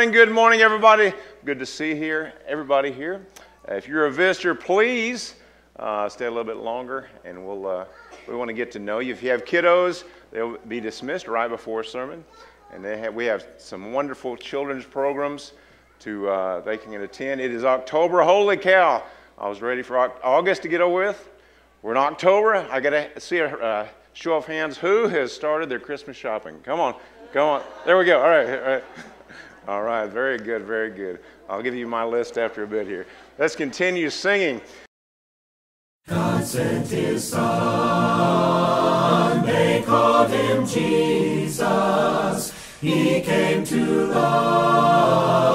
morning, good morning, everybody. Good to see here, everybody here. Uh, if you're a visitor, please uh, stay a little bit longer, and we'll uh, we want to get to know you. If you have kiddos, they'll be dismissed right before sermon, and have we have some wonderful children's programs to uh, they can attend. It is October. Holy cow! I was ready for August to get over with. We're in October. I got to see a show of hands. Who has started their Christmas shopping? Come on, come on. There we go. All right, all right. All right, very good, very good. I'll give you my list after a bit here. Let's continue singing. God sent his son, they called him Jesus. He came to love,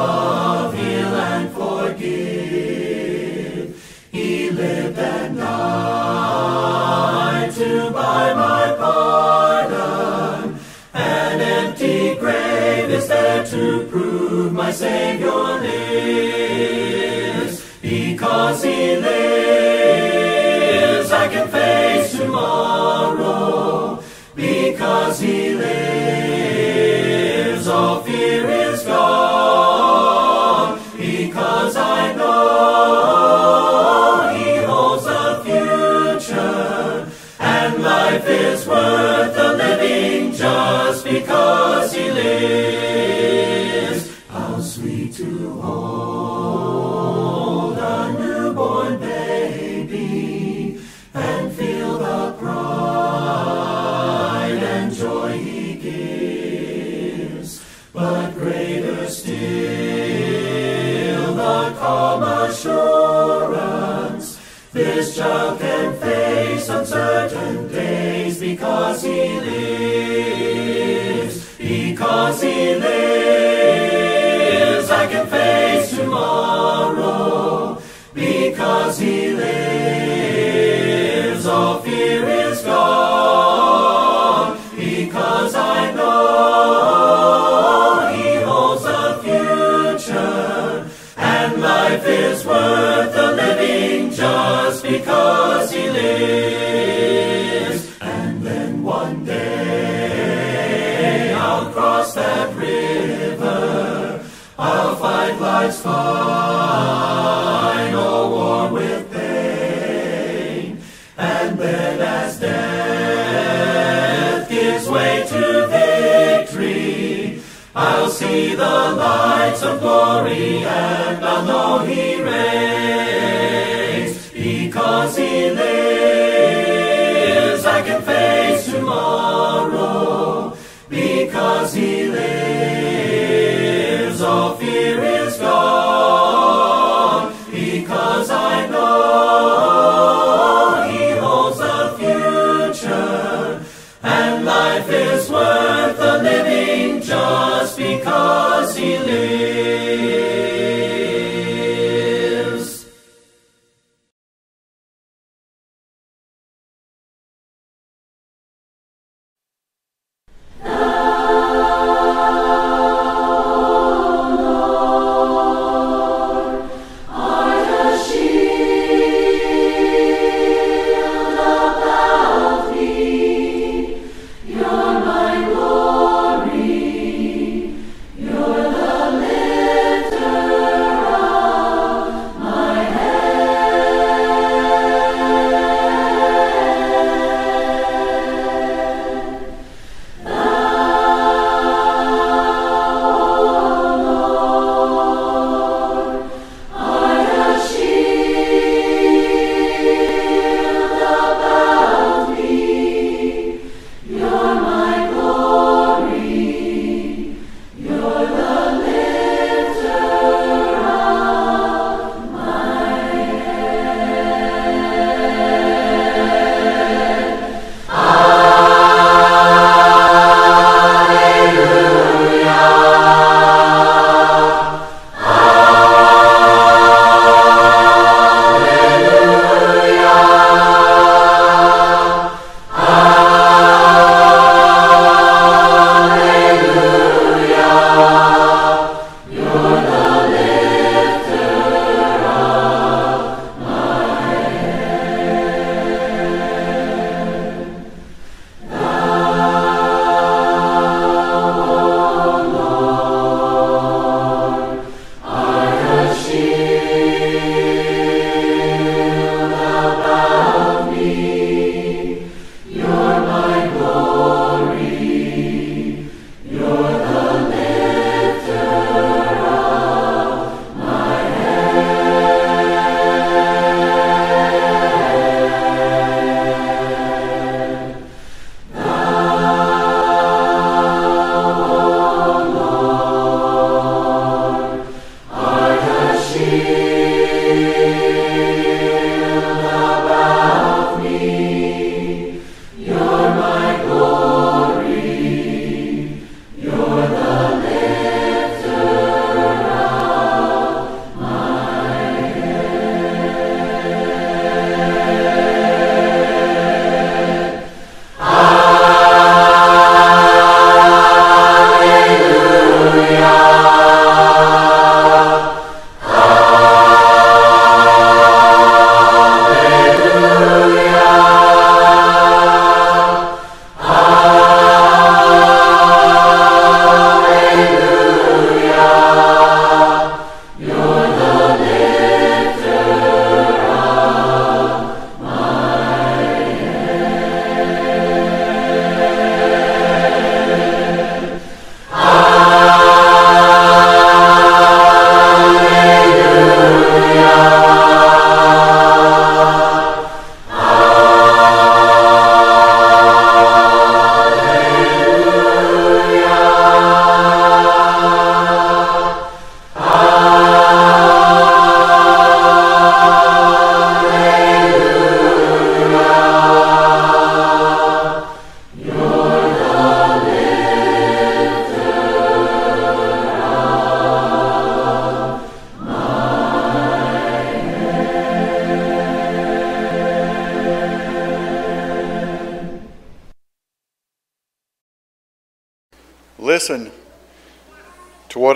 my Savior lives. Because he lives, I can face tomorrow. Because he lives, all fear is gone. Because I know he holds the future. And life is worth the living just because he lives to hold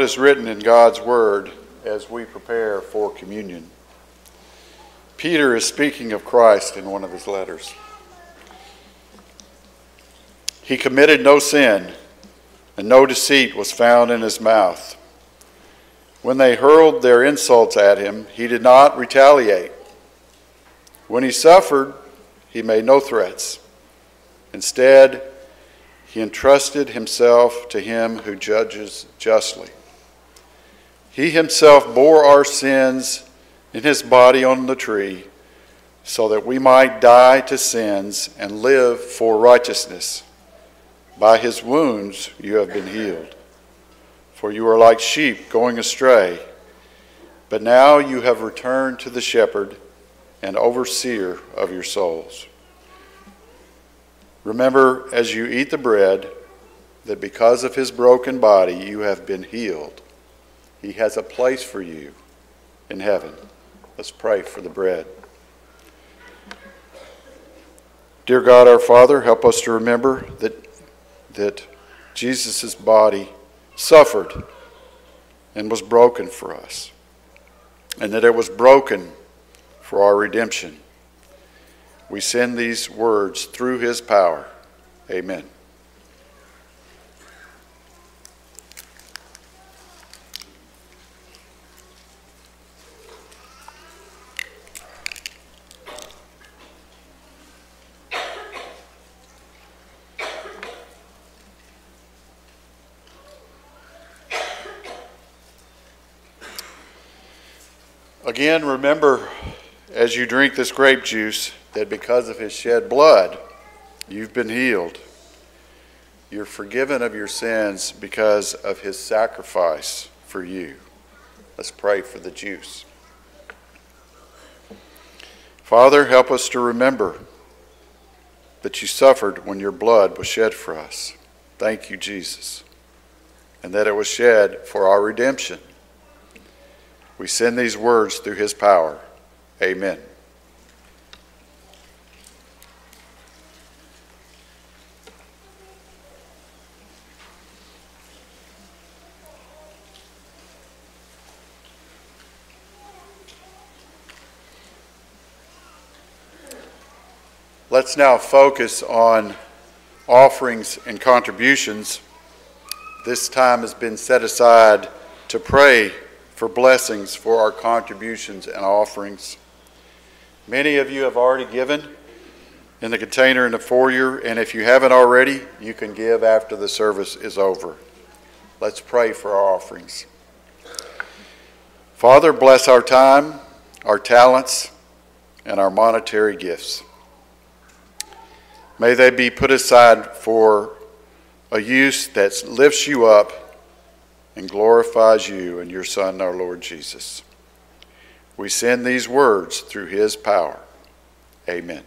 is written in God's Word as we prepare for communion. Peter is speaking of Christ in one of his letters. He committed no sin, and no deceit was found in his mouth. When they hurled their insults at him, he did not retaliate. When he suffered, he made no threats. Instead, he entrusted himself to him who judges justly. He himself bore our sins in his body on the tree so that we might die to sins and live for righteousness. By his wounds you have been healed. For you are like sheep going astray, but now you have returned to the shepherd and overseer of your souls. Remember as you eat the bread that because of his broken body you have been healed. He has a place for you in heaven. Let's pray for the bread. Dear God, our Father, help us to remember that, that Jesus' body suffered and was broken for us, and that it was broken for our redemption. We send these words through his power. Amen. Again, remember as you drink this grape juice that because of his shed blood, you've been healed. You're forgiven of your sins because of his sacrifice for you. Let's pray for the juice. Father, help us to remember that you suffered when your blood was shed for us. Thank you, Jesus. And that it was shed for our redemption. We send these words through his power. Amen. Let's now focus on offerings and contributions. This time has been set aside to pray for blessings for our contributions and offerings. Many of you have already given in the container in the foyer, and if you haven't already, you can give after the service is over. Let's pray for our offerings. Father, bless our time, our talents, and our monetary gifts. May they be put aside for a use that lifts you up and glorifies you and your Son, our Lord Jesus. We send these words through his power. Amen.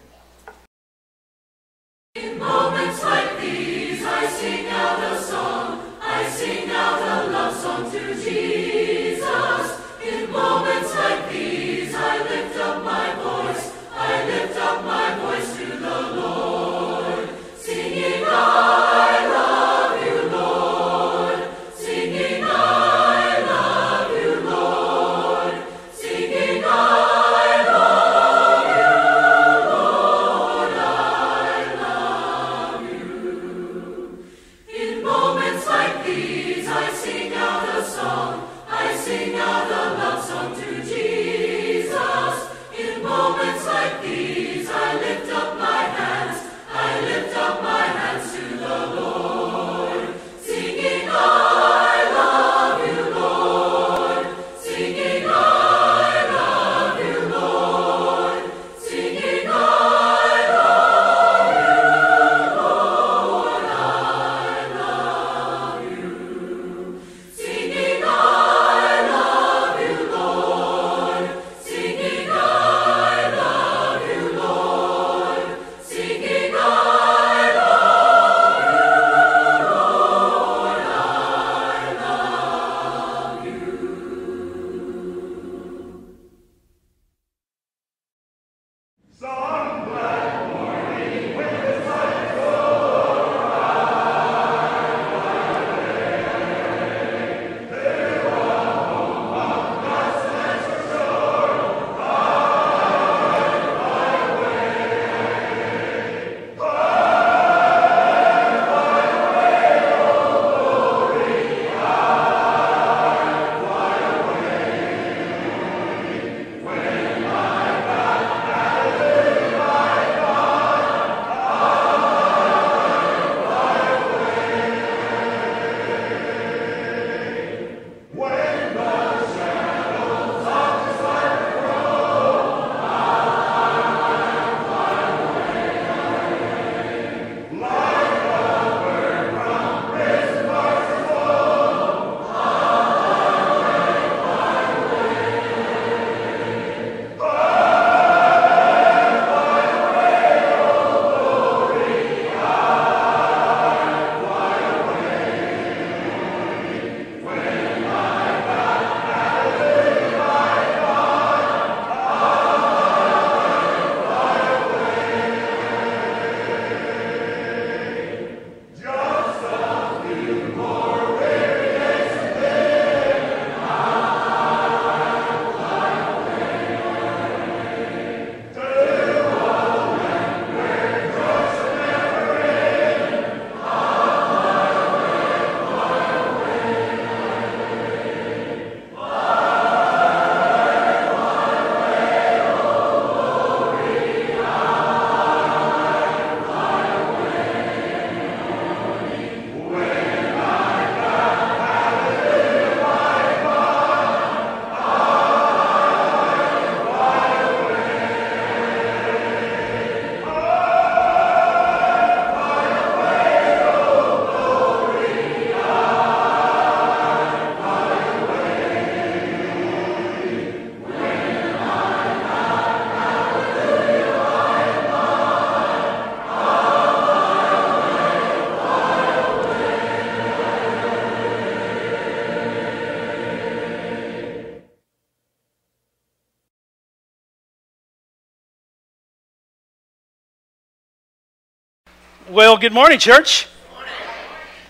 Well, good morning, church.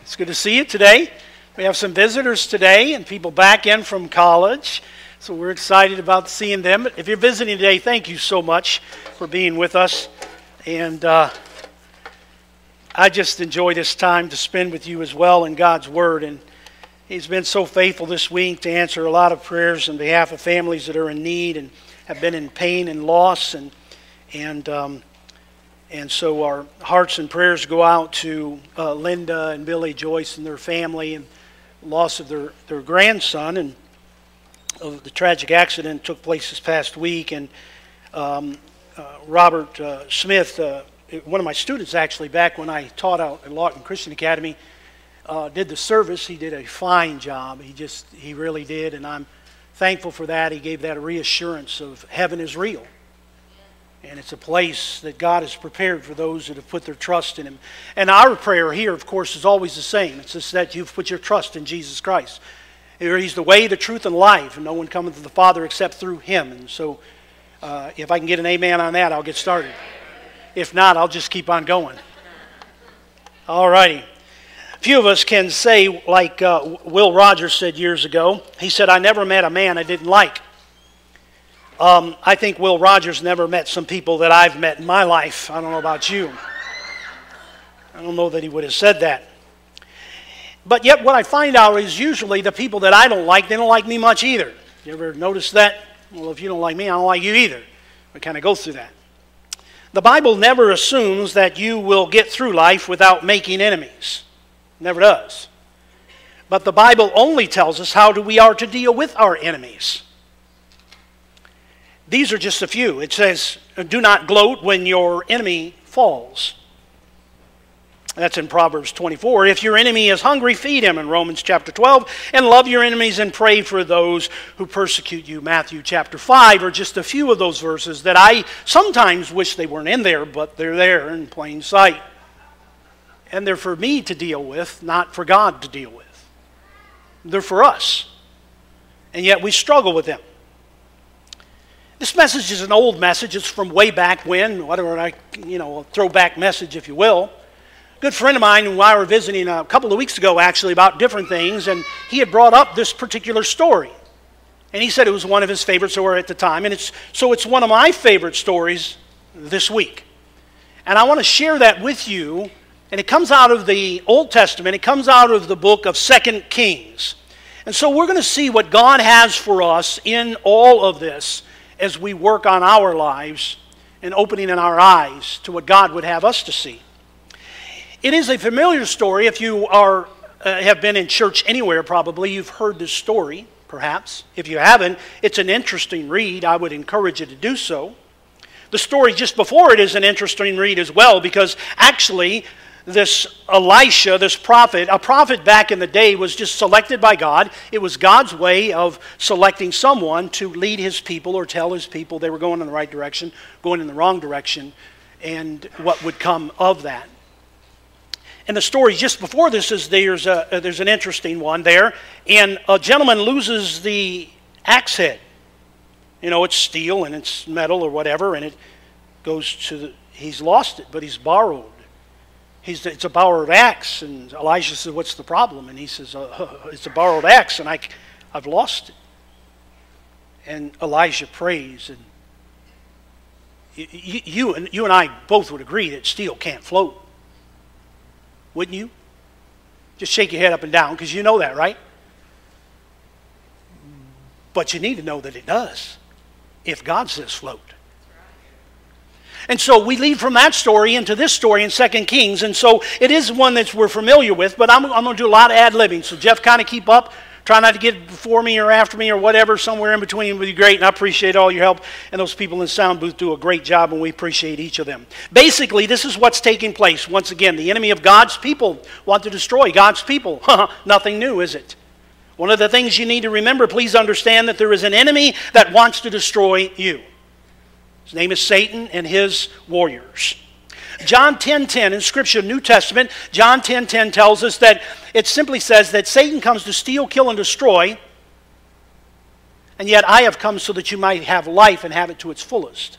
It's good to see you today. We have some visitors today and people back in from college. So we're excited about seeing them. If you're visiting today, thank you so much for being with us. And uh, I just enjoy this time to spend with you as well in God's Word. And He's been so faithful this week to answer a lot of prayers on behalf of families that are in need and have been in pain and loss. And, and, um, and so our hearts and prayers go out to uh, Linda and Billy Joyce and their family and loss of their, their grandson and of the tragic accident took place this past week. And um, uh, Robert uh, Smith, uh, one of my students actually, back when I taught out at Lawton Christian Academy, uh, did the service. He did a fine job. He just, he really did. And I'm thankful for that. He gave that reassurance of heaven is real. And it's a place that God has prepared for those that have put their trust in Him. And our prayer here, of course, is always the same. It's just that you've put your trust in Jesus Christ. He's the way, the truth, and life, and no one cometh to the Father except through Him. And so, uh, if I can get an amen on that, I'll get started. If not, I'll just keep on going. All righty. Few of us can say, like uh, Will Rogers said years ago, he said, I never met a man I didn't like. Um, I think Will Rogers never met some people that I've met in my life. I don't know about you. I don't know that he would have said that. But yet, what I find out is usually the people that I don't like, they don't like me much either. You ever notice that? Well, if you don't like me, I don't like you either. We kind of go through that. The Bible never assumes that you will get through life without making enemies. Never does. But the Bible only tells us how do we are to deal with our enemies. These are just a few. It says, Do not gloat when your enemy falls. That's in Proverbs 24. If your enemy is hungry, feed him in Romans chapter 12. And love your enemies and pray for those who persecute you. Matthew chapter 5 are just a few of those verses that I sometimes wish they weren't in there, but they're there in plain sight. And they're for me to deal with, not for God to deal with. They're for us. And yet we struggle with them. This message is an old message. It's from way back when, whatever I, you know, a throwback message, if you will. A good friend of mine, who I were visiting a couple of weeks ago, actually, about different things, and he had brought up this particular story. And he said it was one of his favorites or at the time. And it's, so it's one of my favorite stories this week. And I want to share that with you. And it comes out of the Old Testament, it comes out of the book of Second Kings. And so we're going to see what God has for us in all of this as we work on our lives and opening in our eyes to what God would have us to see. It is a familiar story. If you are, uh, have been in church anywhere, probably you've heard this story, perhaps. If you haven't, it's an interesting read. I would encourage you to do so. The story just before it is an interesting read as well because actually this Elisha, this prophet, a prophet back in the day was just selected by God. It was God's way of selecting someone to lead his people or tell his people they were going in the right direction, going in the wrong direction, and what would come of that. And the story just before this is there's, a, uh, there's an interesting one there. And a gentleman loses the axe head. You know, it's steel and it's metal or whatever, and it goes to the, he's lost it, but he's borrowed he's, it's a borrowed axe. And Elijah says, What's the problem? And he says, uh, It's a borrowed axe, and I, I've lost it. And Elijah prays, and you, you, and, you and I both would agree that steel can't float. Wouldn't you? Just shake your head up and down because you know that, right? But you need to know that it does if God says float. And so we lead from that story into this story in 2 Kings. And so it is one that we're familiar with, but I'm, I'm going to do a lot of ad libbing. So, Jeff, kind of keep up. Try not to get before me or after me or whatever. Somewhere in between would be great. And I appreciate all your help. And those people in the sound booth do a great job, and we appreciate each of them. Basically, this is what's taking place. Once again, the enemy of God's people want to destroy God's people. Nothing new, is it? One of the things you need to remember, please understand that there is an enemy that wants to destroy you. His name is Satan and his warriors. John 10:10 10, 10, in Scripture, New Testament, John 10:10 10, 10 tells us that it simply says that Satan comes to steal, kill, and destroy, and yet I have come so that you might have life and have it to its fullest.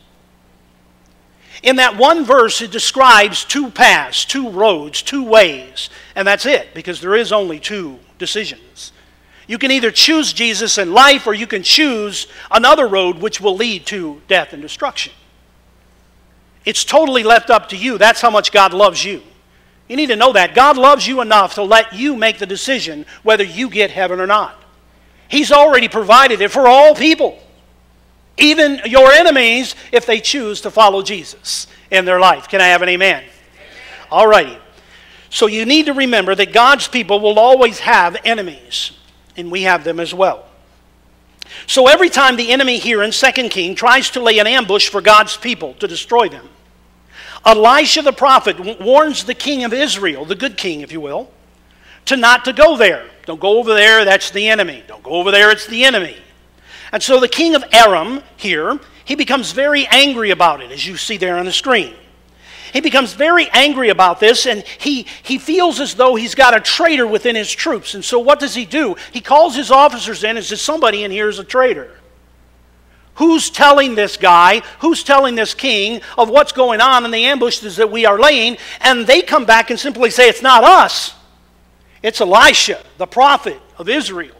In that one verse, it describes two paths, two roads, two ways, and that's it, because there is only two decisions. You can either choose Jesus and life, or you can choose another road which will lead to death and destruction. It's totally left up to you. That's how much God loves you. You need to know that. God loves you enough to let you make the decision whether you get heaven or not. He's already provided it for all people, even your enemies, if they choose to follow Jesus in their life. Can I have an amen? All righty. So you need to remember that God's people will always have enemies, and we have them as well. So every time the enemy here in 2 King tries to lay an ambush for God's people to destroy them, Elisha the prophet warns the king of Israel, the good king, if you will, to not to go there. Don't go over there, that's the enemy. Don't go over there, it's the enemy. And so the king of Aram here, he becomes very angry about it, as you see there on the screen. He becomes very angry about this, and he, he feels as though he's got a traitor within his troops. And so what does he do? He calls his officers in and says, Somebody in here is a traitor. Who's telling this guy, who's telling this king of what's going on in the ambushes that we are laying? And they come back and simply say, It's not us. It's Elisha, the prophet of Israel.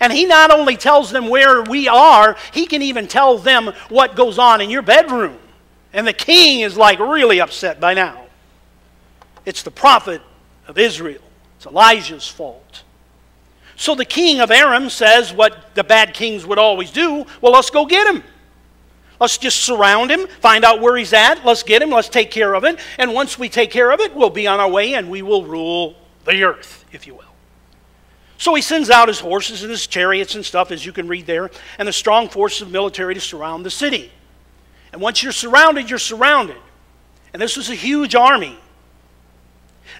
And he not only tells them where we are, he can even tell them what goes on in your bedroom. And the king is like really upset by now. It's the prophet of Israel, it's Elijah's fault. So the king of Aram says what the bad kings would always do well, let's go get him. Let's just surround him, find out where he's at, let's get him, let's take care of it. And once we take care of it, we'll be on our way and we will rule the earth, if you will. So he sends out his horses and his chariots and stuff, as you can read there, and the strong force of military to surround the city. And once you're surrounded, you're surrounded. And this was a huge army.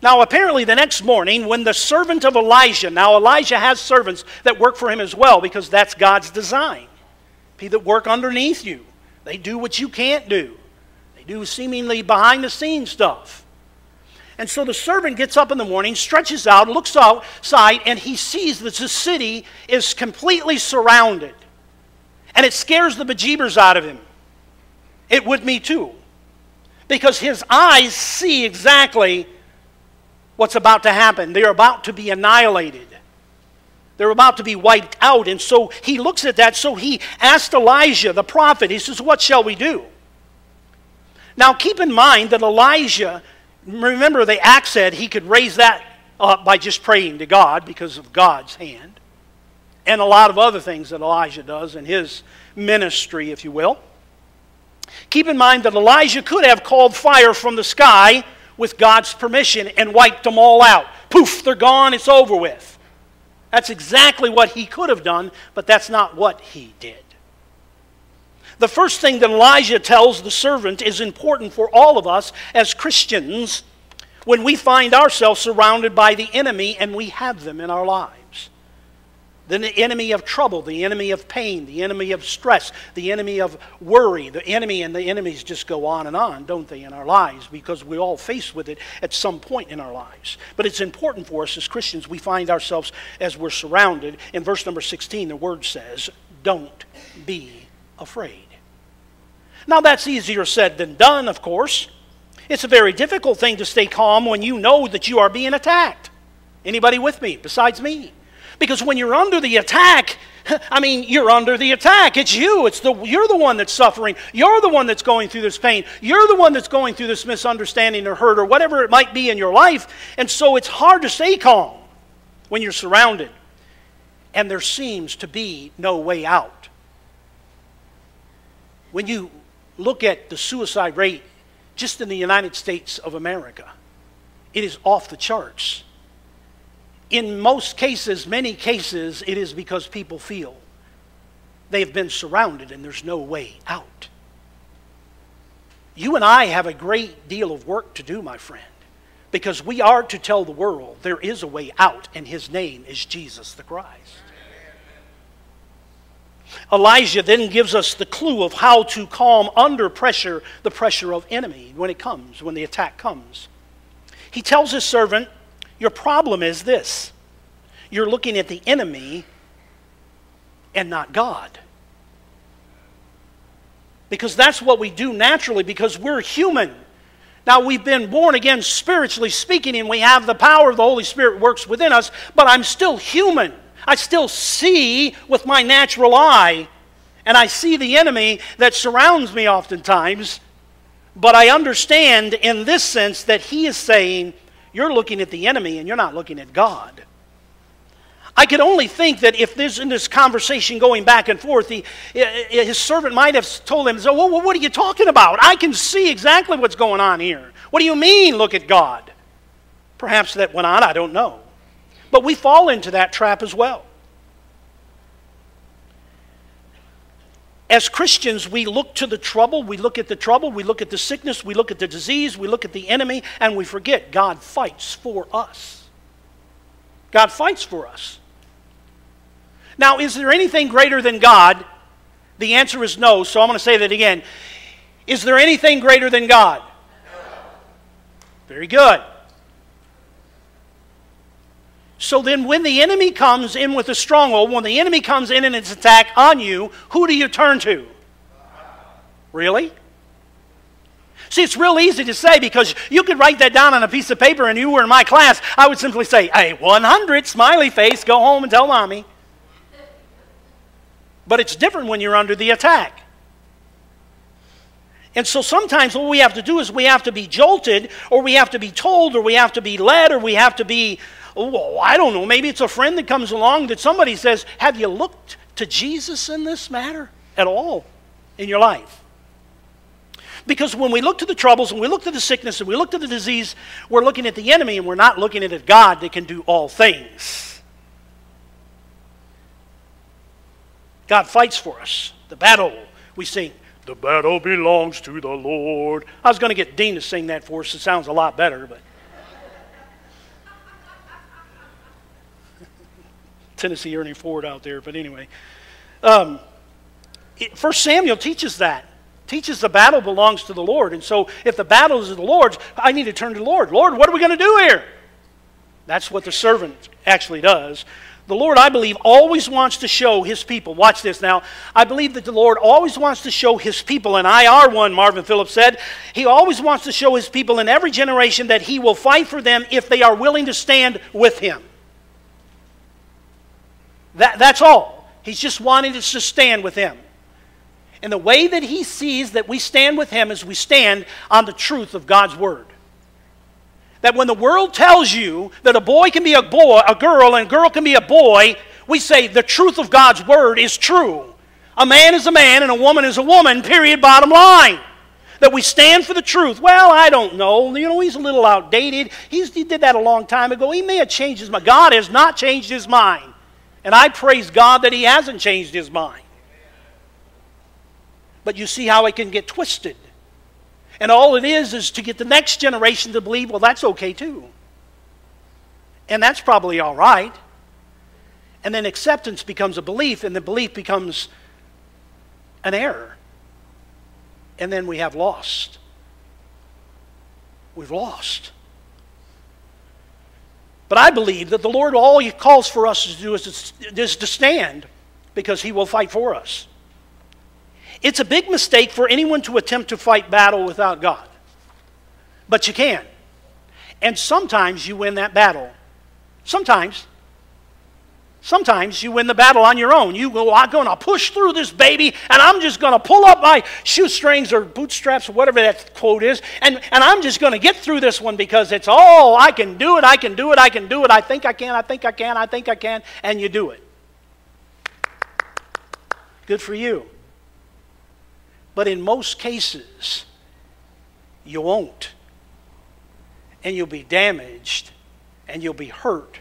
Now, apparently, the next morning, when the servant of Elijah, now Elijah has servants that work for him as well because that's God's design. People that work underneath you, they do what you can't do, they do seemingly behind the scenes stuff. And so the servant gets up in the morning, stretches out, looks outside, and he sees that the city is completely surrounded. And it scares the bejeebers out of him. It would me too. Because his eyes see exactly what's about to happen. They're about to be annihilated. They're about to be wiped out. And so he looks at that. So he asked Elijah, the prophet, he says, What shall we do? Now keep in mind that Elijah, remember the axe said he could raise that up by just praying to God because of God's hand. And a lot of other things that Elijah does in his ministry, if you will. Keep in mind that Elijah could have called fire from the sky with God's permission and wiped them all out. Poof, they're gone, it's over with. That's exactly what he could have done, but that's not what he did. The first thing that Elijah tells the servant is important for all of us as Christians when we find ourselves surrounded by the enemy and we have them in our lives the enemy of trouble, the enemy of pain, the enemy of stress, the enemy of worry, the enemy and the enemies just go on and on, don't they, in our lives because we all face with it at some point in our lives. But it's important for us as Christians, we find ourselves as we're surrounded. In verse number 16, the word says, Don't be afraid. Now, that's easier said than done, of course. It's a very difficult thing to stay calm when you know that you are being attacked. Anybody with me besides me? Because when you're under the attack, I mean, you're under the attack. It's you. It's the, you're the one that's suffering. You're the one that's going through this pain. You're the one that's going through this misunderstanding or hurt or whatever it might be in your life. And so it's hard to stay calm when you're surrounded and there seems to be no way out. When you look at the suicide rate just in the United States of America, it is off the charts in most cases, many cases, it is because people feel they've been surrounded and there's no way out. You and I have a great deal of work to do, my friend, because we are to tell the world there is a way out, and his name is Jesus the Christ. Elijah then gives us the clue of how to calm under pressure the pressure of enemy when it comes, when the attack comes. He tells his servant, your problem is this you're looking at the enemy and not God. because that's what we do naturally because we're human. Now, we've been born again spiritually speaking, and we have the power of the Holy Spirit works within us, but I'm still human. I still see with my natural eye, and I see the enemy that surrounds me oftentimes. But I understand in this sense that he is saying, You're looking at the enemy and you're not looking at God. I could only think that if there's in this conversation going back and forth, he, his servant might have told him, so, well, what are you talking about? I can see exactly what's going on here. What do you mean, look at God? Perhaps that went on, I don't know. But we fall into that trap as well. As Christians, we look to the trouble, we look at the trouble, we look at the sickness, we look at the disease, we look at the enemy, and we forget God fights for us. God fights for us. Now, is there anything greater than God? The answer is no, so I'm going to say that again. Is there anything greater than God? Very good. So then, when the enemy comes in with a stronghold, when the enemy comes in and its attack on you, who do you turn to? Really? See, it's real easy to say because you could write that down on a piece of paper and you were in my class. I would simply say, hey, 100, smiley face, go home and tell mommy. But it's different when you're under the attack. And so sometimes what we have to do is we have to be jolted, or we have to be told, or we have to be led, or we have to be, oh, I don't know, maybe it's a friend that comes along that somebody says, Have you looked to Jesus in this matter at all in your life? Because when we look to the troubles and we look to the sickness and we look to the disease, we're looking at the enemy and we're not looking at a God that can do all things. God fights for us. The battle, we sing, the battle belongs to the Lord. I was going to get Dean to sing that for us. It sounds a lot better, but. Tennessee Ernie Ford out there, but anyway. Um, First Samuel teaches that. Teaches the battle belongs to the Lord. And so if the battle is the Lord's, I need to turn to the Lord. Lord, what are we going to do here? That's what the servant actually does. The Lord, I believe, always wants to show his people. Watch this now. I believe that the Lord always wants to show his people, and I are one, Marvin Phillips said. He always wants to show his people in every generation that he will fight for them if they are willing to stand with him. That, that's all. He's just wanting us to stand with him. And the way that he sees that we stand with him is we stand on the truth of God's word. That when the world tells you that a boy can be a boy, a girl, and a girl can be a boy, we say the truth of God's word is true. A man is a man and a woman is a woman, period, bottom line. That we stand for the truth. Well, I don't know. You know, he's a little outdated. He's, he did that a long time ago. He may have changed his mind. God has not changed his mind. And I praise God that he hasn't changed his mind. But you see how it can get twisted. And all it is is to get the next generation to believe, well, that's okay too. And that's probably all right. And then acceptance becomes a belief, and the belief becomes an error. And then we have lost. We've lost. But I believe that the Lord, all He calls for us to do is to, is to stand because He will fight for us. It's a big mistake for anyone to attempt to fight battle without God. But you can. And sometimes you win that battle. Sometimes. Sometimes you win the battle on your own. You go, I'm going to push through this baby, and I'm just going to pull up my shoestrings or bootstraps or whatever that quote is, and, and I'm just going to get through this one because it's all, I can do it, I can do it, I can do it, I think I can, I think I can, I think I can, and you do it. Good for you. But in most cases, you won't. And you'll be damaged and you'll be hurt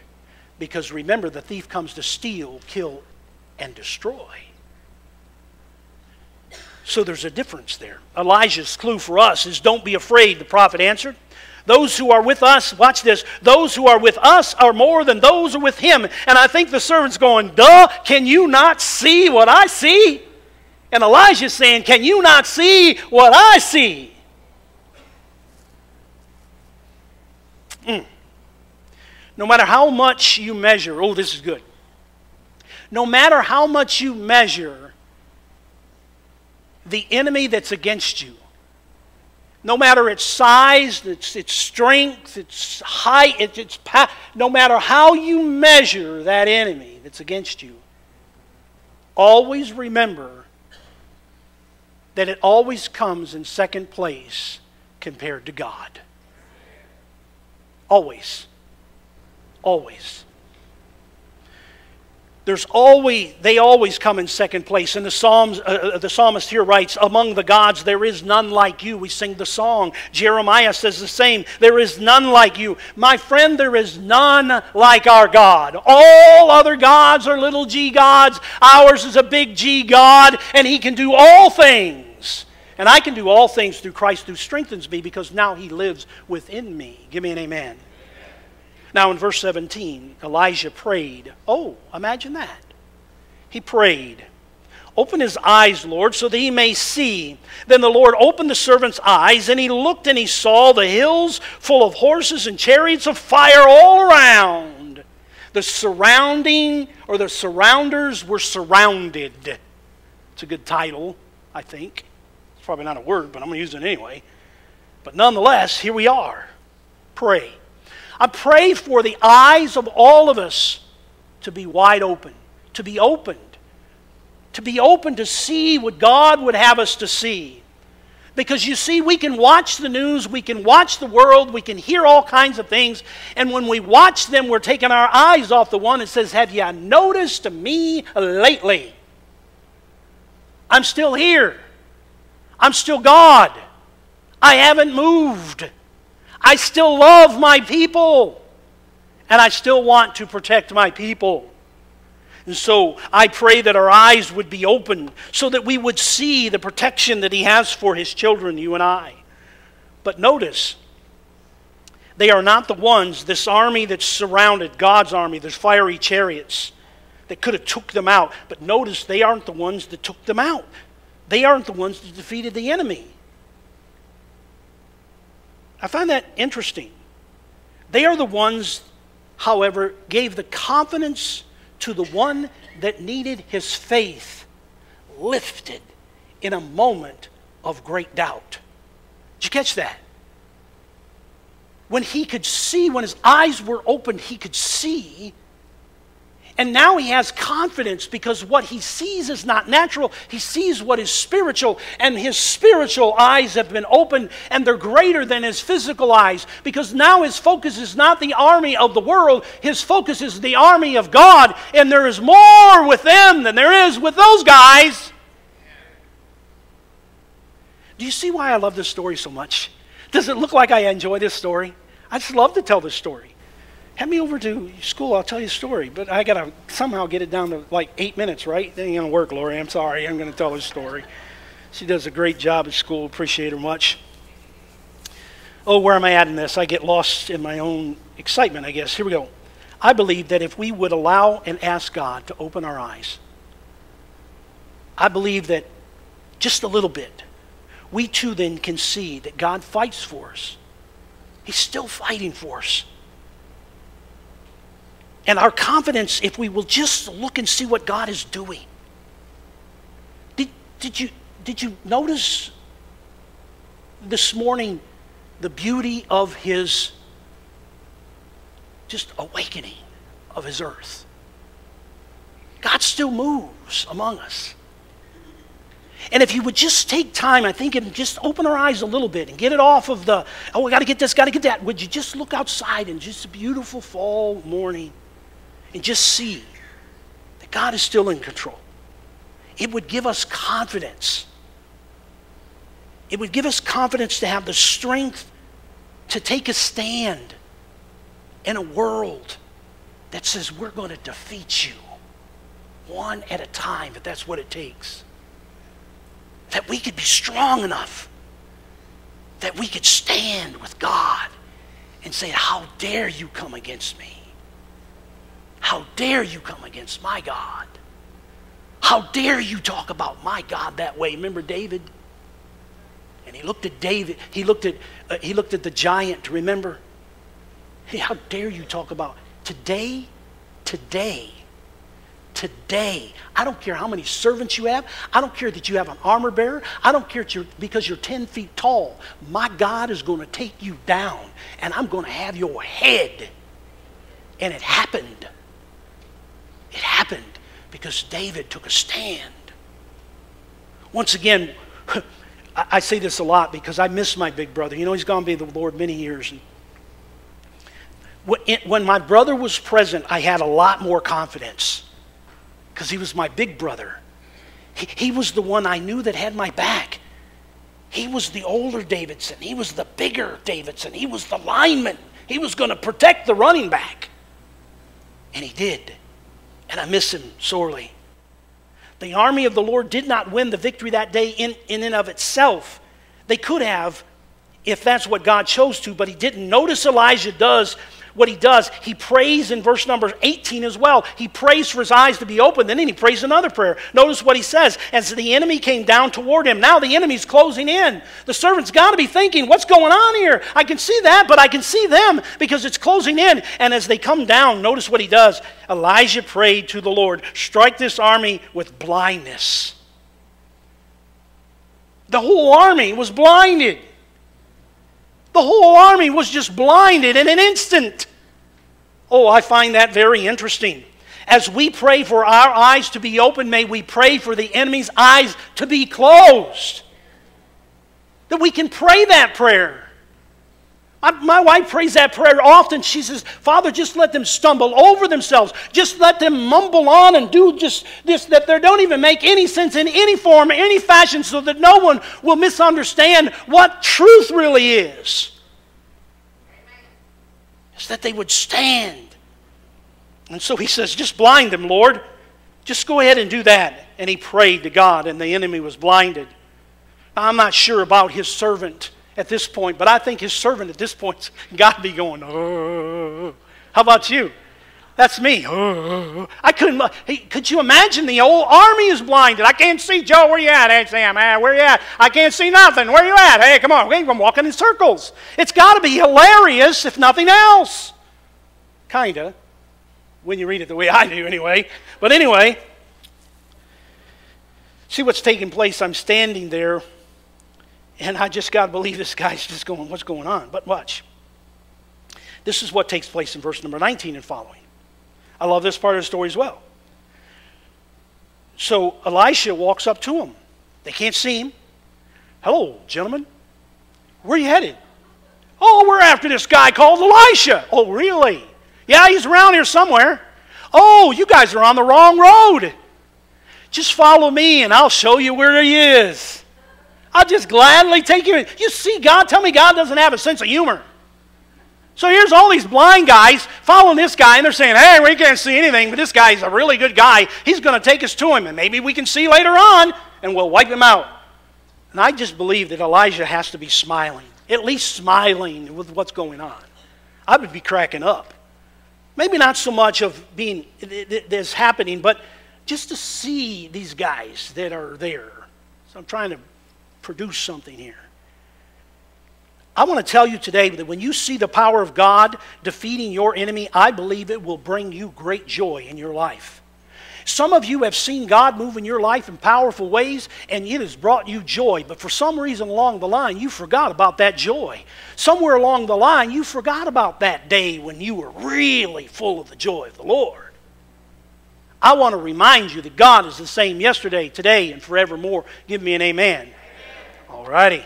because remember, the thief comes to steal, kill, and destroy. So there's a difference there. Elijah's clue for us is don't be afraid, the prophet answered. Those who are with us, watch this, those who are with us are more than those who are with him. And I think the servant's going, duh, can you not see what I see? And Elijah's saying, Can you not see what I see? Mm. No matter how much you measure, oh, this is good. No matter how much you measure the enemy that's against you. No matter its size, its, its strength, its height, its, its pa- no matter how you measure that enemy that's against you, always remember that it always comes in second place compared to God. Always. Always. There's always, they always come in second place. And the, Psalms, uh, uh, the psalmist here writes, Among the gods there is none like you. We sing the song. Jeremiah says the same. There is none like you. My friend, there is none like our God. All other gods are little g gods. Ours is a big G God, and He can do all things. And I can do all things through Christ who strengthens me because now He lives within me. Give me an amen. Now, in verse 17, Elijah prayed. Oh, imagine that. He prayed. Open his eyes, Lord, so that he may see. Then the Lord opened the servant's eyes, and he looked and he saw the hills full of horses and chariots of fire all around. The surrounding or the surrounders were surrounded. It's a good title, I think. It's probably not a word, but I'm going to use it anyway. But nonetheless, here we are. Pray. I pray for the eyes of all of us to be wide open, to be opened, to be open to see what God would have us to see. Because you see, we can watch the news, we can watch the world, we can hear all kinds of things, and when we watch them, we're taking our eyes off the one that says, Have you noticed me lately? I'm still here. I'm still God. I haven't moved. I still love my people, and I still want to protect my people. And so I pray that our eyes would be open so that we would see the protection that He has for His children, you and I. But notice, they are not the ones, this army that's surrounded, God's army, those fiery chariots that could have took them out. But notice they aren't the ones that took them out. They aren't the ones that defeated the enemy. I find that interesting. They are the ones, however, gave the confidence to the one that needed his faith lifted in a moment of great doubt. Did you catch that? When he could see, when his eyes were opened, he could see and now he has confidence because what he sees is not natural. He sees what is spiritual, and his spiritual eyes have been opened, and they're greater than his physical eyes because now his focus is not the army of the world, his focus is the army of God, and there is more with them than there is with those guys. Do you see why I love this story so much? Does it look like I enjoy this story? I just love to tell this story. Have me over to school, I'll tell you a story. But I got to somehow get it down to like eight minutes, right? That ain't going to work, Lori. I'm sorry. I'm going to tell her story. She does a great job at school. Appreciate her much. Oh, where am I at in this? I get lost in my own excitement, I guess. Here we go. I believe that if we would allow and ask God to open our eyes, I believe that just a little bit, we too then can see that God fights for us. He's still fighting for us. And our confidence, if we will just look and see what God is doing. Did, did, you, did you notice this morning the beauty of His just awakening of His earth? God still moves among us. And if you would just take time, I think, and just open our eyes a little bit and get it off of the, oh, we got to get this, got to get that. Would you just look outside and just a beautiful fall morning and just see that God is still in control. It would give us confidence. It would give us confidence to have the strength to take a stand in a world that says we're going to defeat you one at a time, if that's what it takes. That we could be strong enough that we could stand with God and say, How dare you come against me? How dare you come against my God? How dare you talk about my God that way? Remember David? And he looked at David, he looked at, uh, he looked at the giant, remember? Hey, how dare you talk about today, today, today. I don't care how many servants you have. I don't care that you have an armor bearer. I don't care you're, because you're 10 feet tall. My God is going to take you down, and I'm going to have your head. And it happened. It happened because David took a stand. Once again, I say this a lot because I miss my big brother. You know, he's gone to be the Lord many years. When my brother was present, I had a lot more confidence because he was my big brother. He, he, was the one I knew that had my back. He was the older Davidson. He was the bigger Davidson. He was the lineman. He was going to protect the running back. And he did. And I miss him sorely. The army of the Lord did not win the victory that day in, in and of itself. They could have, if that's what God chose to, but he didn't. Notice Elijah does what he does, he prays in verse number 18 as well. He prays for his eyes to be opened, then he prays another prayer. Notice what he says. As the enemy came down toward him, now the enemy's closing in. The servant's got to be thinking, what's going on here? I can see that, but I can see them because it's closing in. And as they come down, notice what he does. Elijah prayed to the Lord, strike this army with blindness. The whole army was blinded. The whole army was just blinded in an instant. Oh, I find that very interesting. As we pray for our eyes to be open, may we pray for the enemy's eyes to be closed. That we can pray that prayer. My, my, wife prays that prayer often. She says, Father, just let them stumble over themselves. Just let them mumble on and do just this, that they don't even make any sense in any form, any fashion, so that no one will misunderstand what truth really is. Is that they would stand. And so he says, just blind them, Lord. Just go ahead and do that. And he prayed to God, and the enemy was blinded. I'm not sure about his servant at this point, but I think his servant at this point's got to be going, oh. How about you? That's me. Oh. I couldn't. Hey, could you imagine the old army is blinded? I can't see Joe. Where you at? Hey Sam, where you at? I can't see nothing. Where you at? Hey, come on. I'm walking in circles. It's got to be hilarious, if nothing else. Kinda, when you read it the way I do, anyway. But anyway, see what's taking place. I'm standing there and I just got to believe this guy's just going, what's going on? But watch. This is what takes place in verse number 19 and following. I love this part of the story as well. So Elisha walks up to him. They can't see him. Hello, gentlemen. Where are you headed? Oh, we're after this guy called Elisha. Oh, really? Yeah, he's around here somewhere. Oh, you guys are on the wrong road. Just follow me and I'll show you where he is. I'll just gladly take you. You see, God, tell me God doesn't have a sense of humor. So here's all these blind guys following this guy, and they're saying, hey, we can't see anything, but this guy's a really good guy. He's going to take us to him, and maybe we can see later on, and we'll wipe him out. And I just believe that Elijah has to be smiling, at least smiling with what's going on. I would be cracking up. Maybe not so much of being this happening, but just to see these guys that are there. So I'm trying to produce something here. I want to tell you today that when you see the power of God defeating your enemy, I believe it will bring you great joy in your life. Some of you have seen God move in your life in powerful ways, and it has brought you joy. But for some reason along the line, you forgot about that joy. Somewhere along the line, you forgot about that day when you were really full of the joy of the Lord. I want to remind you that God is the same yesterday, today, and forevermore. Give me an amen. All righty.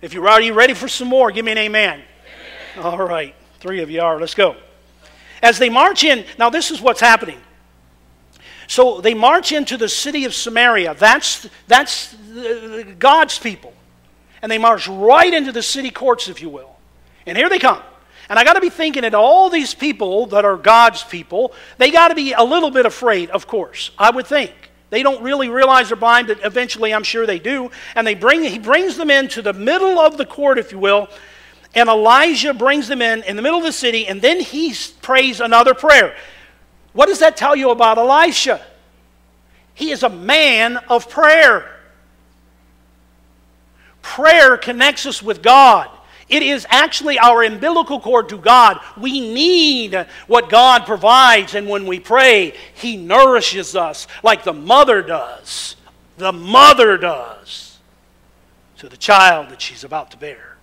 If you're already ready for some more, give me an amen. amen. All right. Three of you are. Let's go. As they march in, now this is what's happening. So they march into the city of Samaria. That's, that's God's people. And they march right into the city courts, if you will. And here they come. And I got to be thinking that all these people that are God's people, they got to be a little bit afraid, of course, I would think. They don't really realize they're blind, but eventually I'm sure they do. And they bring, he brings them into the middle of the court, if you will. And Elijah brings them in, in the middle of the city, and then he prays another prayer. What does that tell you about Elisha? He is a man of prayer. Prayer connects us with God. It is actually our umbilical cord to God. We need what God provides, and when we pray, He nourishes us like the mother does. The mother does to the child that she's about to bear.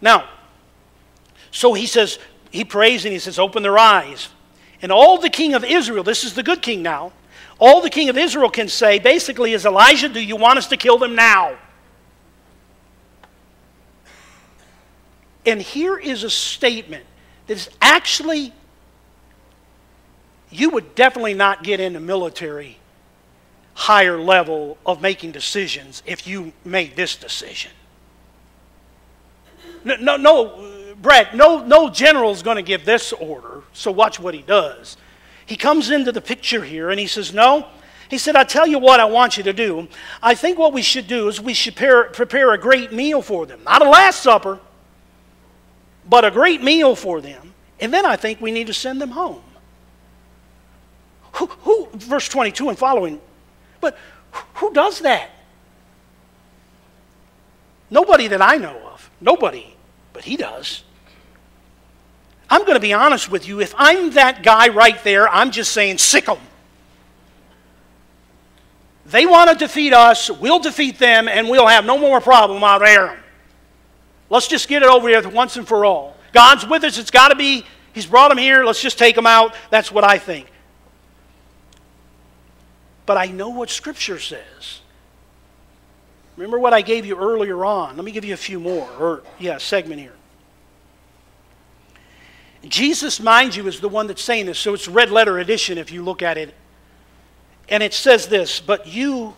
Now, so he says, he prays and he says, Open their eyes. And all the king of Israel, this is the good king now, all the king of Israel can say basically is Elijah, do you want us to kill them now? And here is a statement that is actually, you would definitely not get in the military higher level of making decisions if you made this decision. No, no, no Brett, no, no general's going to give this order, so watch what he does. He comes into the picture here and he says, No. He said, I tell you what I want you to do. I think what we should do is we should prepare a great meal for them. Not a Last Supper, but a great meal for them. And then I think we need to send them home. Who, who verse 22 and following, but who does that? Nobody that I know of. Nobody. But he does. I'm going to be honest with you. If I'm that guy right there, I'm just saying, sick them. They want to defeat us, we'll defeat them, and we'll have no more problem out there. Let's just get it over with once and for all. God's with us. It's got to be, He's brought them here. Let's just take them out. That's what I think. But I know what Scripture says. Remember what I gave you earlier on. Let me give you a few more, or, yeah, segment here. Jesus, mind you, is the one that's saying this, so it's red letter edition if you look at it. And it says this, but you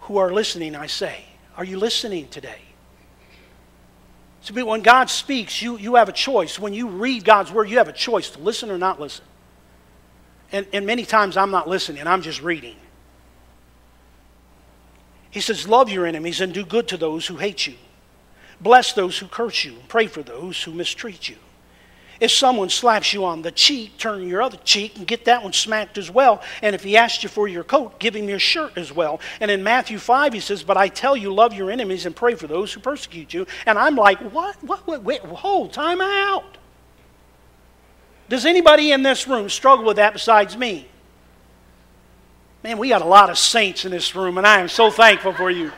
who are listening, I say, are you listening today? So when God speaks, you, you have a choice. When you read God's word, you have a choice to listen or not listen. And, and many times I'm not listening, I'm just reading. He says, Love your enemies and do good to those who hate you. Bless those who curse you, and pray for those who mistreat you. If someone slaps you on the cheek, turn your other cheek and get that one smacked as well. And if he asks you for your coat, give him your shirt as well. And in Matthew 5, he says, But I tell you, love your enemies and pray for those who persecute you. And I'm like, What? What? Wait, wait hold, time out. Does anybody in this room struggle with that besides me? Man, we got a lot of saints in this room, and I am so thankful for you.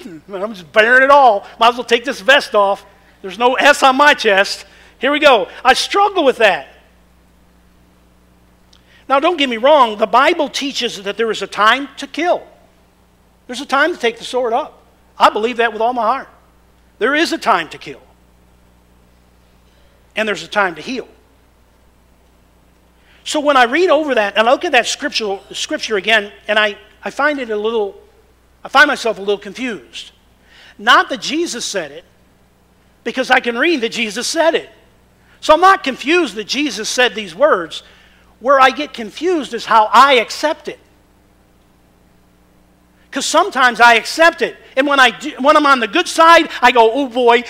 I'm just bearing it all. Might as well take this vest off. There's no S on my chest. Here we go. I struggle with that. Now, don't get me wrong, the Bible teaches that there is a time to kill, there's a time to take the sword up. I believe that with all my heart. There is a time to kill, and there's a time to heal. So when I read over that and I look at that scripture, scripture again, and I, I find it a little I find myself a little confused. Not that Jesus said it, because I can read that Jesus said it. So I'm not confused that Jesus said these words. Where I get confused is how I accept it. Because sometimes I accept it. And when, I do, when I'm on the good side, I go, oh boy,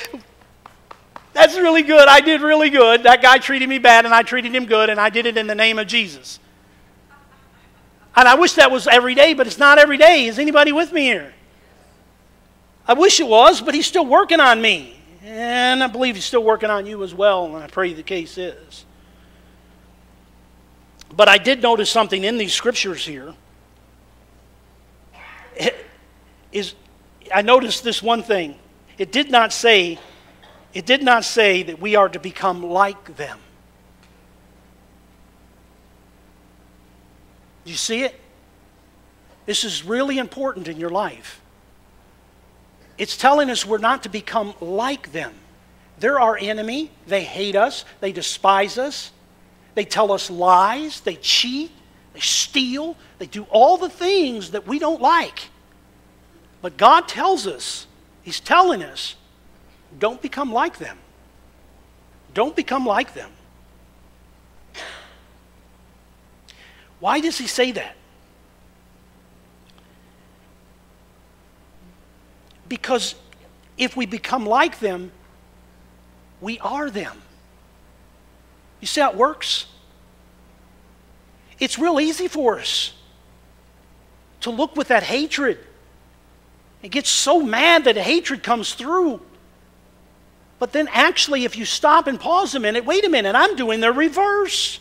that's really good. I did really good. That guy treated me bad and I treated him good and I did it in the name of Jesus. And I wish that was every day, but it's not every day. Is anybody with me here? I wish it was, but he's still working on me. And I believe he's still working on you as well, and I pray the case is. But I did notice something in these scriptures here. It is I noticed this one thing. It did not say it did not say that we are to become like them. You see it? This is really important in your life. It's telling us we're not to become like them. They're our enemy. They hate us. They despise us. They tell us lies. They cheat. They steal. They do all the things that we don't like. But God tells us, He's telling us, don't become like them. Don't become like them. Why does he say that? Because if we become like them, we are them. You see how it works? It's real easy for us to look with that hatred He gets so mad that hatred comes through. But then, actually, if you stop and pause a minute, wait a minute, I'm doing the reverse.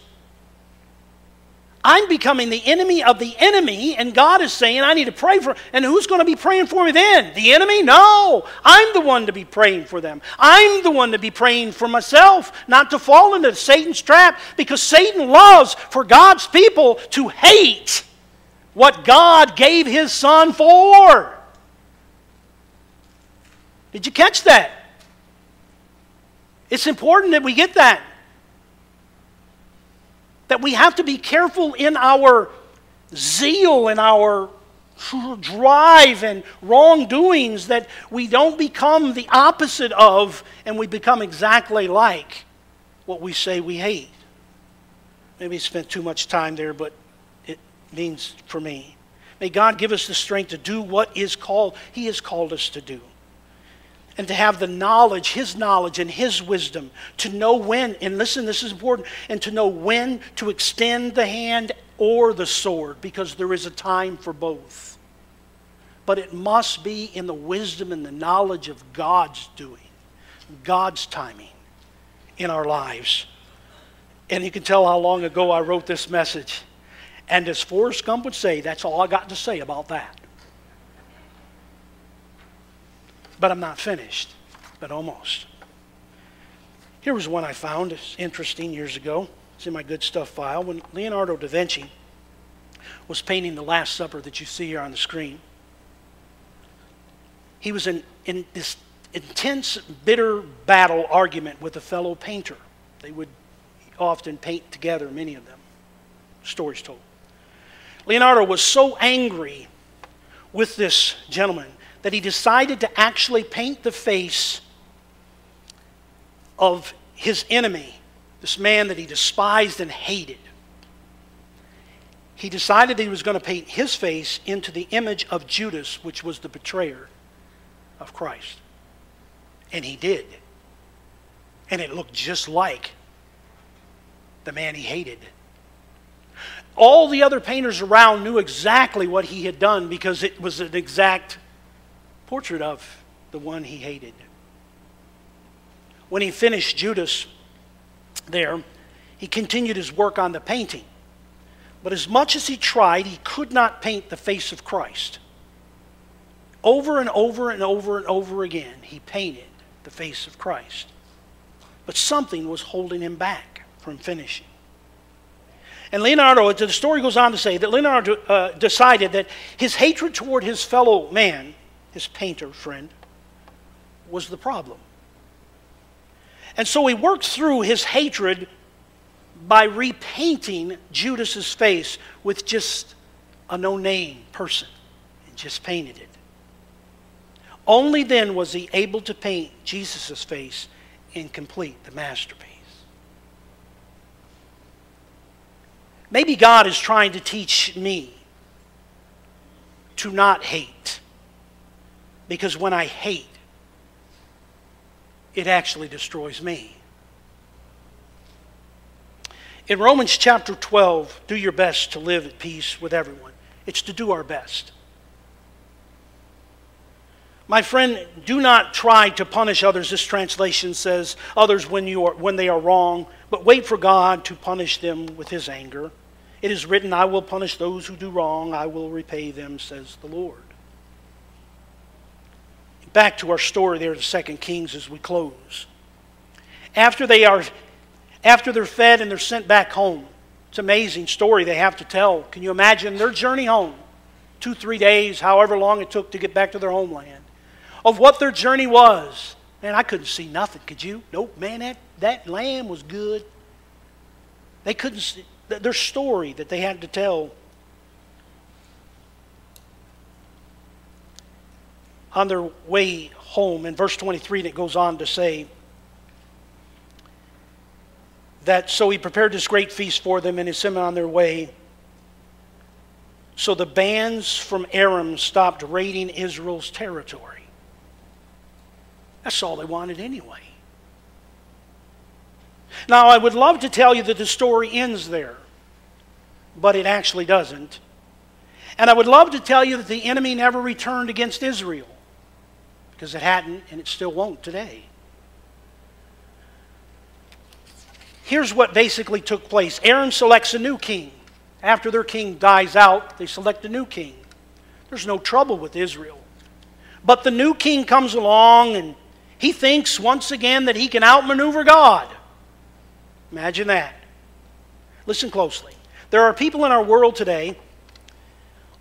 I'm becoming the enemy of the enemy, and God is saying, I need to pray for. And who's going to be praying for me then? The enemy? No. I'm the one to be praying for them. I'm the one to be praying for myself, not to fall into Satan's trap, because Satan loves for God's people to hate what God gave his son for. Did you catch that? It's important that we get that that we have to be careful in our zeal and our drive and wrongdoings that we don't become the opposite of and we become exactly like what we say we hate. Maybe I spent too much time there, but it means for me. May God give us the strength to do what is called, He has called us to do and to have the knowledge, His knowledge and His wisdom, to know when, and listen, this is important, and to know when to extend the hand or the sword, because there is a time for both. But it must be in the wisdom and the knowledge of God's doing, God's timing in our lives. And you can tell how long ago I wrote this message. And as Forrest Gump would say, that's all I got to say about that. But I'm not finished, but almost. Here was one I found. It's interesting years ago. It's in my good stuff file. When Leonardo da Vinci was painting the Last Supper that you see here on the screen, he was in, in this intense, bitter battle argument with a fellow painter. They would often paint together, many of them. Stories told. Leonardo was so angry with this gentleman that he decided to actually paint the face of his enemy, this man that he despised and hated. He decided that he was going to paint his face into the image of Judas, which was the betrayer of Christ. And he did. And it looked just like the man he hated. All the other painters around knew exactly what he had done because it was an exact portrait of the one he hated. When he finished Judas there, he continued his work on the painting. But as much as he tried, he could not paint the face of Christ. Over and over and over and over again, he painted the face of Christ. But something was holding him back from finishing. And Leonardo, the story goes on to say that Leonardo uh, decided that his hatred toward his fellow man his painter friend, was the problem. And so he worked through his hatred by repainting Judas's face with just a no name person and just painted it. Only then was he able to paint Jesus' face and complete the masterpiece. Maybe God is trying to teach me to not hate because when I hate, it actually destroys me. In Romans chapter 12, do your best to live at peace with everyone. It's to do our best. My friend, do not try to punish others. This translation says others when, you are, when they are wrong, but wait for God to punish them with his anger. It is written, I will punish those who do wrong, I will repay them, says the Lord back to our story there, the Second Kings, as we close. After they are, after they're fed and they're sent back home, it's an amazing story they have to tell. Can you imagine their journey home? Two, three days, however long it took to get back to their homeland. Of what their journey was. Man, I couldn't see nothing. Could you? Nope. Man, that, that lamb was good. They couldn't see their story that they had to tell on their way home. In verse 23, and it goes on to say that so he prepared this great feast for them and he sent them on their way. So the bands from Aram stopped raiding Israel's territory. That's all they wanted anyway. Now, I would love to tell you that the story ends there, but it actually doesn't. And I would love to tell you that the enemy never returned against Israel. Because it hadn't and it still won't today. Here's what basically took place Aram selects a new king. After their king dies out, they select a new king. There's no trouble with Israel. But the new king comes along and he thinks once again that he can outmaneuver God. Imagine that. Listen closely. There are people in our world today,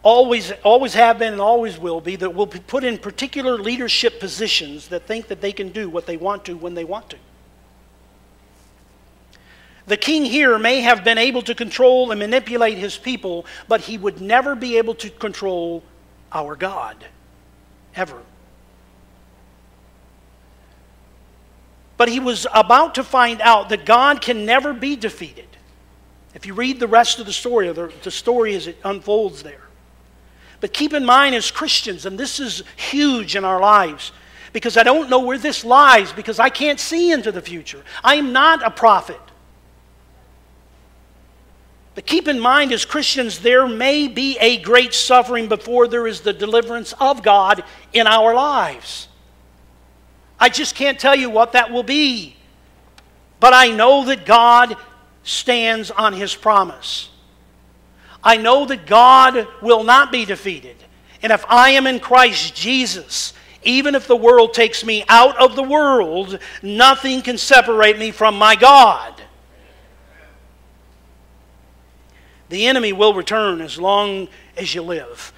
always, always have been and always will be, that will be put in particular leadership positions that think that they can do what they want to when they want to. The king here may have been able to control and manipulate his people, but he would never be able to control our God. Ever. But he was about to find out that God can never be defeated. If you read the rest of the story, the, the story as it unfolds there. But keep in mind, as Christians, and this is huge in our lives, because I don't know where this lies, because I can't see into the future. I am not a prophet. But keep in mind, as Christians, there may be a great suffering before there is the deliverance of God in our lives. I just can't tell you what that will be. But I know that God stands on his promise. I know that God will not be defeated. And if I am in Christ Jesus, even if the world takes me out of the world, nothing can separate me from my God. The enemy will return as long as you live.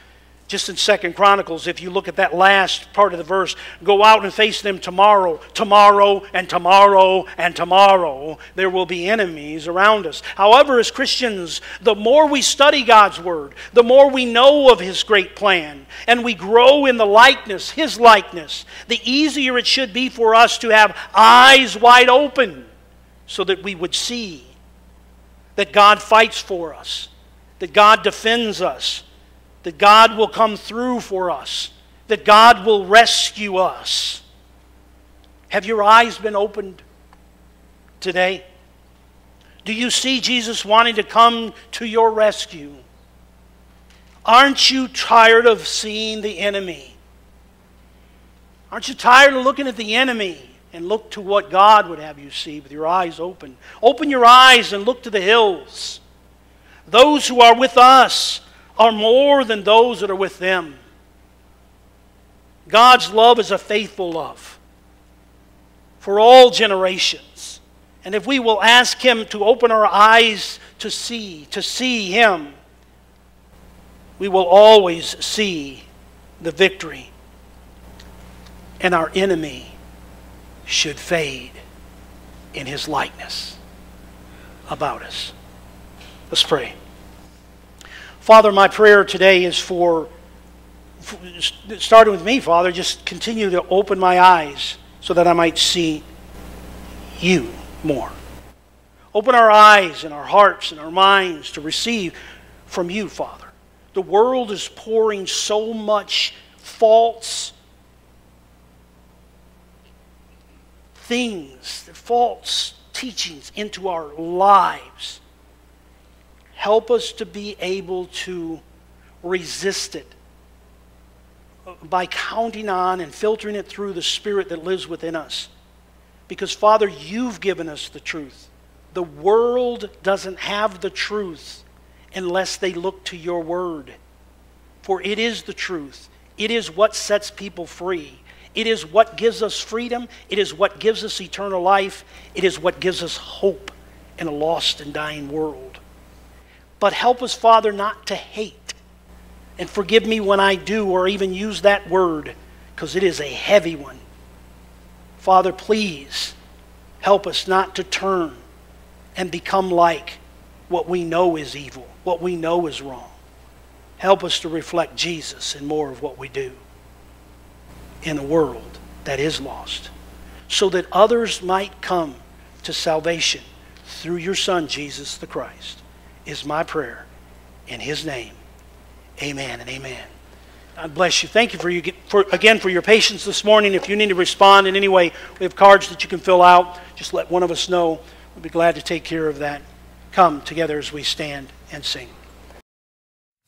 Just in Second Chronicles, if you look at that last part of the verse, go out and face them tomorrow, tomorrow, and tomorrow, and tomorrow. There will be enemies around us. However, as Christians, the more we study God's Word, the more we know of His great plan, and we grow in the likeness, His likeness, the easier it should be for us to have eyes wide open so that we would see that God fights for us, that God defends us, that God will come through for us, that God will rescue us. Have your eyes been opened today? Do you see Jesus wanting to come to your rescue? Aren't you tired of seeing the enemy? Aren't you tired of looking at the enemy? and look to what God would have you see with your eyes open. Open your eyes and look to the hills. Those who are with us are more than those that are with them. God's love is a faithful love for all generations. And if we will ask Him to open our eyes to see, to see Him, we will always see the victory. And our enemy should fade in his likeness about us. Let's pray. Father, my prayer today is for, starting with me, Father, just continue to open my eyes so that I might see you more. Open our eyes and our hearts and our minds to receive from you, Father. The world is pouring so much false things, false teachings into our lives. Help us to be able to resist it by counting on and filtering it through the Spirit that lives within us. Because, Father, you've given us the truth. The world doesn't have the truth unless they look to your word. For it is the truth, it is what sets people free. It is what gives us freedom. It is what gives us eternal life. It is what gives us hope in a lost and dying world. But help us, Father, not to hate. And forgive me when I do or even use that word, because it is a heavy one. Father, please help us not to turn and become like what we know is evil, what we know is wrong. Help us to reflect Jesus in more of what we do in a world that is lost, so that others might come to salvation through your Son, Jesus the Christ, is my prayer in his name. Amen and amen. God bless you. Thank you for you for, again for your patience this morning. If you need to respond in any way, we have cards that you can fill out. Just let one of us know. We'll be glad to take care of that. Come together as we stand and sing.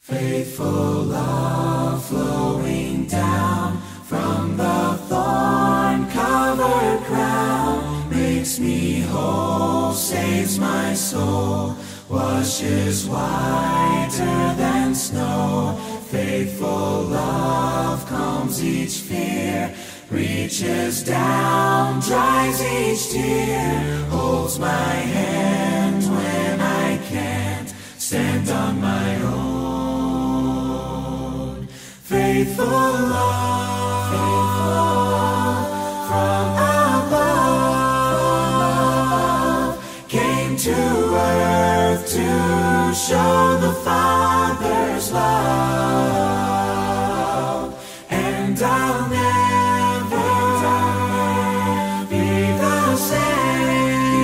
Faithful love flowing down from the thorn-covered crown makes me whole, saves my soul washes whiter than snow. Faithful love calms each fear, reaches down, dries each tear, holds my hand when I can't stand on my own. Faithful love, faithful show the Father's love, and I'll never be the same,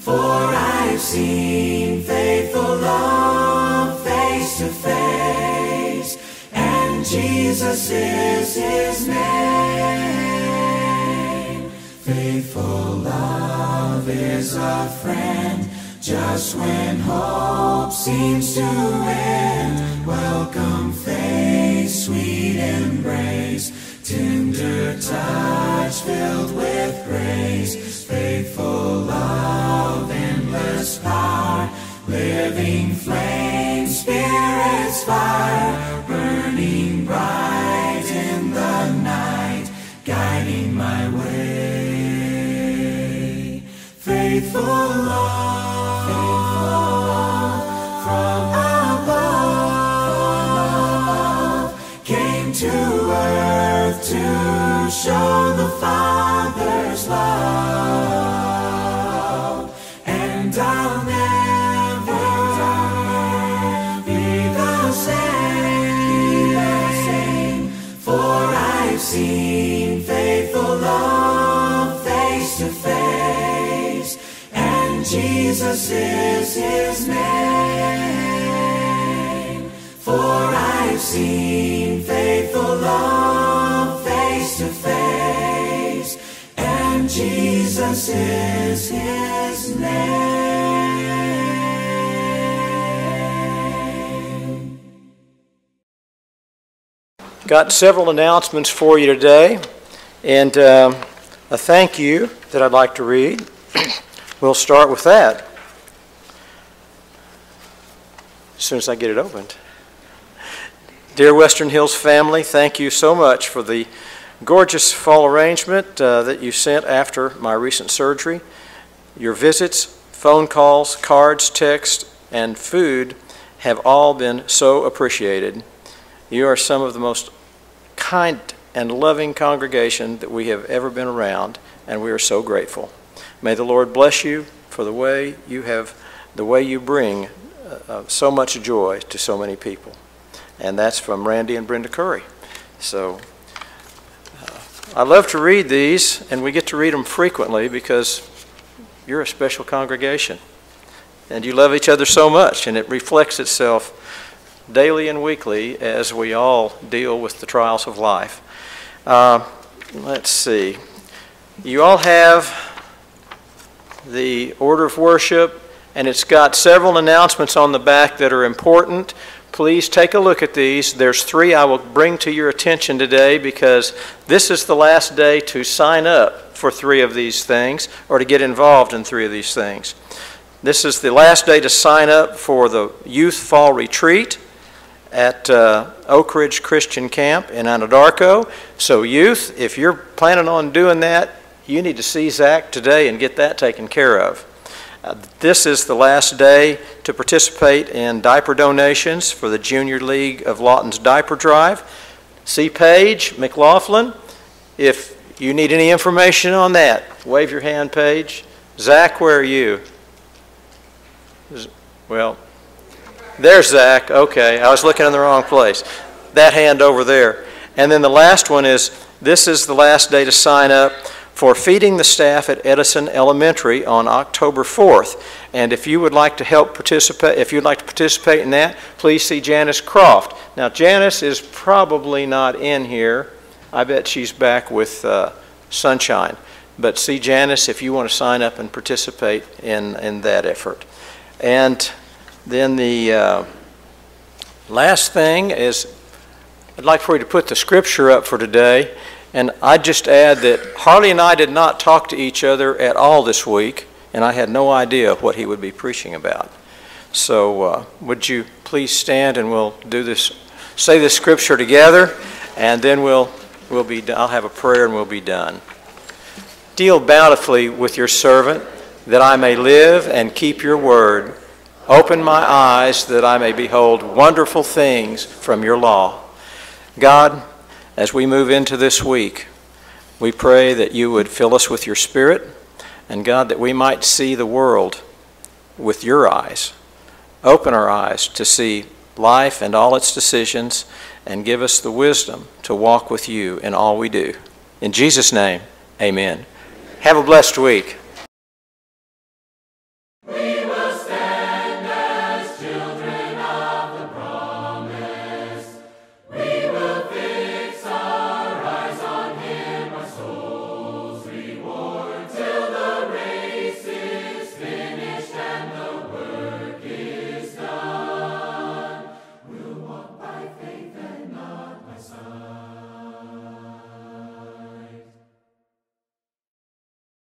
for I've seen faithful love face to face, and Jesus is His name. Faithful love is a friend just when hope seems to end. Welcome face, sweet embrace, tender touch filled with grace. Faithful love, endless power, living flame, spirit's fire, burning bright in the night, guiding my way. Faithful love, Jesus is His name. For I've seen faithful love face to face, and Jesus is His name. Got several announcements for you today, and um, a thank you that I'd like to read. we'll start with that as soon as I get it opened. Dear Western Hills family, thank you so much for the gorgeous fall arrangement uh, that you sent after my recent surgery. Your visits, phone calls, cards, text, and food have all been so appreciated. You are some of the most kind and loving congregation that we have ever been around, and we are so grateful. May the Lord bless you for the way you have, the way you bring uh, so much joy to so many people. And that's from Randy and Brenda Curry. So uh, I love to read these, and we get to read them frequently because you're a special congregation. And you love each other so much, and it reflects itself daily and weekly as we all deal with the trials of life. Uh, let's see. You all have the order of worship, and it's got several announcements on the back that are important. Please take a look at these. There's three I will bring to your attention today because this is the last day to sign up for three of these things or to get involved in three of these things. This is the last day to sign up for the Youth Fall Retreat at uh, Oak Ridge Christian Camp in Anadarko. So, youth, if you're planning on doing that, you need to see Zach today and get that taken care of. This is the last day to participate in diaper donations for the Junior League of Lawton's Diaper Drive. See Paige McLaughlin. If you need any information on that, wave your hand, Paige. Zach, where are you? Well, there's Zach. Okay, I was looking in the wrong place. That hand over there. And then the last one is this is the last day to sign up for feeding the staff at Edison Elementary on October 4th. And if you would like to help participate, if you'd like to participate in that, please see Janice Croft. Now, Janice is probably not in here. I bet she's back with uh, Sunshine. But see Janice if you want to sign up and participate in, in that effort. And then the uh, last thing is I'd like for you to put the scripture up for today. And I'd just add that Harley and I did not talk to each other at all this week, and I had no idea what he would be preaching about. So uh, would you please stand and we'll do this, say this scripture together, and then we'll, we'll be, I'll have a prayer and we'll be done. Deal bountifully with your servant, that I may live and keep your word. Open my eyes that I may behold wonderful things from your law. God, as we move into this week, we pray that you would fill us with your Spirit, and God, that we might see the world with your eyes. Open our eyes to see life and all its decisions, and give us the wisdom to walk with you in all we do. In Jesus' name, amen. Have a blessed week.